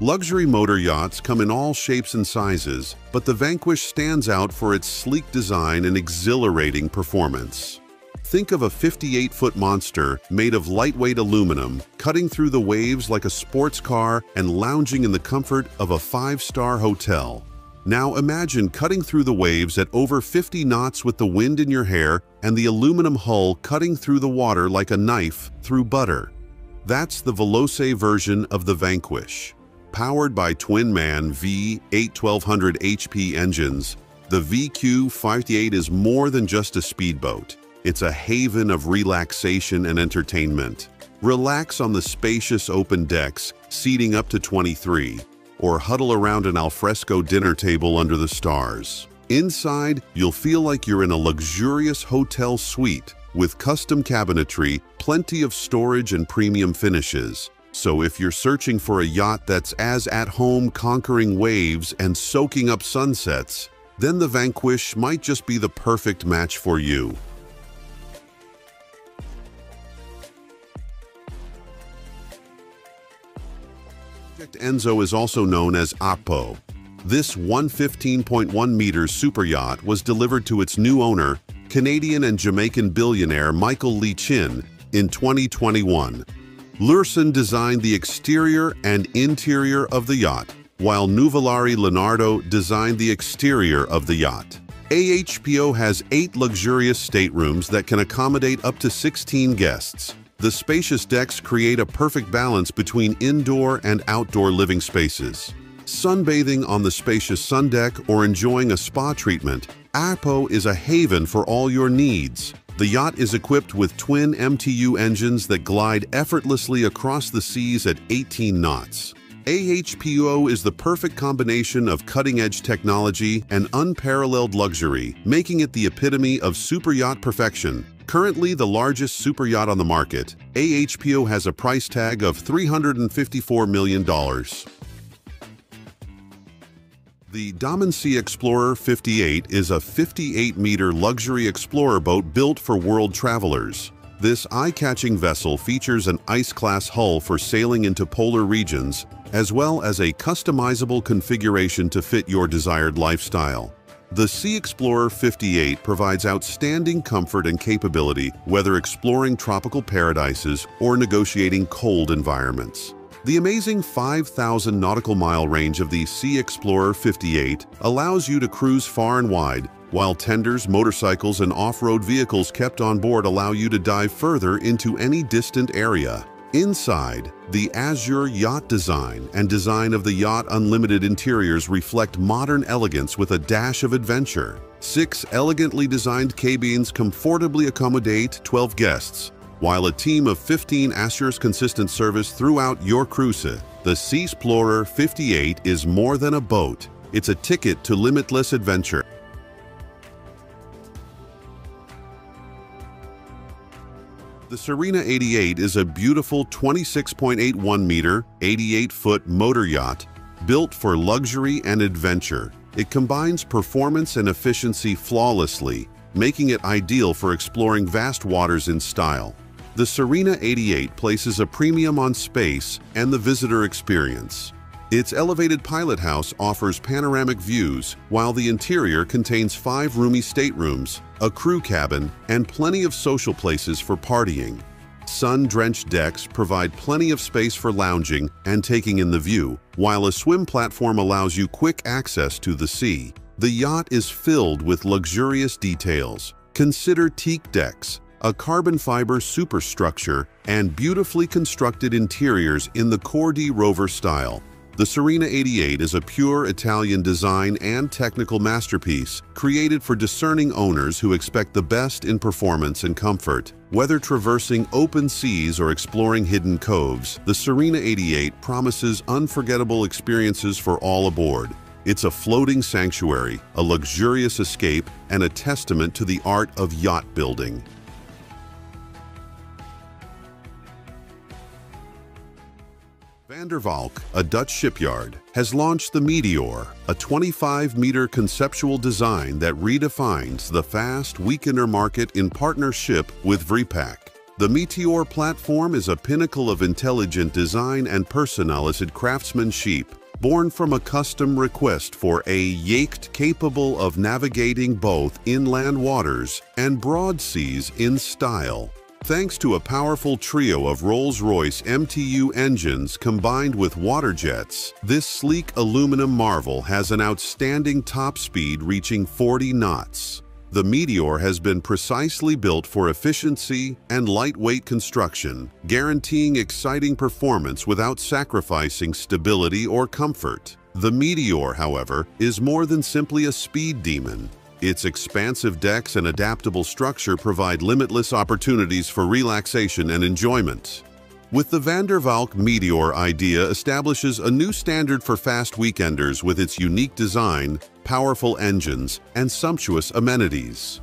Luxury motor yachts come in all shapes and sizes, but the Vanquish stands out for its sleek design and exhilarating performance. Think of a 58-foot monster made of lightweight aluminum, cutting through the waves like a sports car and lounging in the comfort of a five-star hotel. Now imagine cutting through the waves at over 50 knots with the wind in your hair and the aluminum hull cutting through the water like a knife through butter. That's the Veloce version of the Vanquish. Powered by twin-MAN V8-1200 HP engines, the VQ58 is more than just a speedboat. It's a haven of relaxation and entertainment. Relax on the spacious open decks, seating up to 23, or huddle around an alfresco dinner table under the stars. Inside, you'll feel like you're in a luxurious hotel suite with custom cabinetry, plenty of storage and premium finishes. So if you're searching for a yacht that's as at home conquering waves and soaking up sunsets, then the Vanquish might just be the perfect match for you. Project Enzo is also known as AHPO. This 115.1 meters super yacht was delivered to its new owner, Canadian and Jamaican billionaire Michael Lee Chin, in 2021. Lürssen designed the exterior and interior of the yacht, while Nuvolari Lenard designed the exterior of the yacht. AHPO has eight luxurious staterooms that can accommodate up to 16 guests. The spacious decks create a perfect balance between indoor and outdoor living spaces. Sunbathing on the spacious sun deck or enjoying a spa treatment, AHPO is a haven for all your needs. The yacht is equipped with twin MTU engines that glide effortlessly across the seas at 18 knots. AHPO is the perfect combination of cutting-edge technology and unparalleled luxury, making it the epitome of super yacht perfection. Currently the largest super yacht on the market, AHPO has a price tag of $354 million. The Damen SeaXplorer 58 is a 58-meter luxury explorer boat built for world travelers. This eye-catching vessel features an ice-class hull for sailing into polar regions, as well as a customizable configuration to fit your desired lifestyle. The SeaXplorer 58 provides outstanding comfort and capability whether exploring tropical paradises or negotiating cold environments. The amazing 5,000 nautical mile range of the SeaXplorer 58 allows you to cruise far and wide, while tenders, motorcycles, and off-road vehicles kept on board allow you to dive further into any distant area. Inside, the Azure yacht design and design of the Yacht Unlimited interiors reflect modern elegance with a dash of adventure. Six elegantly designed cabins comfortably accommodate 12 guests, while a team of 15 assures consistent service throughout your cruise. The SeaXplorer 58 is more than a boat. It's a ticket to limitless adventure. The Sirena 88 is a beautiful 26.81 meter, 88-foot motor yacht built for luxury and adventure. It combines performance and efficiency flawlessly, making it ideal for exploring vast waters in style. The Sirena 88 places a premium on space and the visitor experience. Its elevated pilot house offers panoramic views, while the interior contains five roomy staterooms, a crew cabin, and plenty of social places for partying. Sun-drenched decks provide plenty of space for lounging and taking in the view, while a swim platform allows you quick access to the sea. The yacht is filled with luxurious details. Consider teak decks, a carbon fiber superstructure, and beautifully constructed interiors in the Cor D. Rover style. The Sirena 88 is a pure Italian design and technical masterpiece created for discerning owners who expect the best in performance and comfort. Whether traversing open seas or exploring hidden coves, the Sirena 88 promises unforgettable experiences for all aboard. It's a floating sanctuary, a luxurious escape, and a testament to the art of yacht building. Van der Valk, a Dutch shipyard, has launched the Meteor, a 25-meter conceptual design that redefines the fast weekender market in partnership with Vripack. The Meteor platform is a pinnacle of intelligent design and personalized craftsmanship, born from a custom request for a yacht capable of navigating both inland waters and broad seas in style. Thanks to a powerful trio of Rolls-Royce MTU engines combined with water jets, this sleek aluminum marvel has an outstanding top speed reaching 40 knots. The Meteor has been precisely built for efficiency and lightweight construction, guaranteeing exciting performance without sacrificing stability or comfort. The Meteor, however, is more than simply a speed demon. Its expansive decks and adaptable structure provide limitless opportunities for relaxation and enjoyment. With the Van der Valk Meteor idea establishes a new standard for fast weekenders with its unique design, powerful engines, and sumptuous amenities.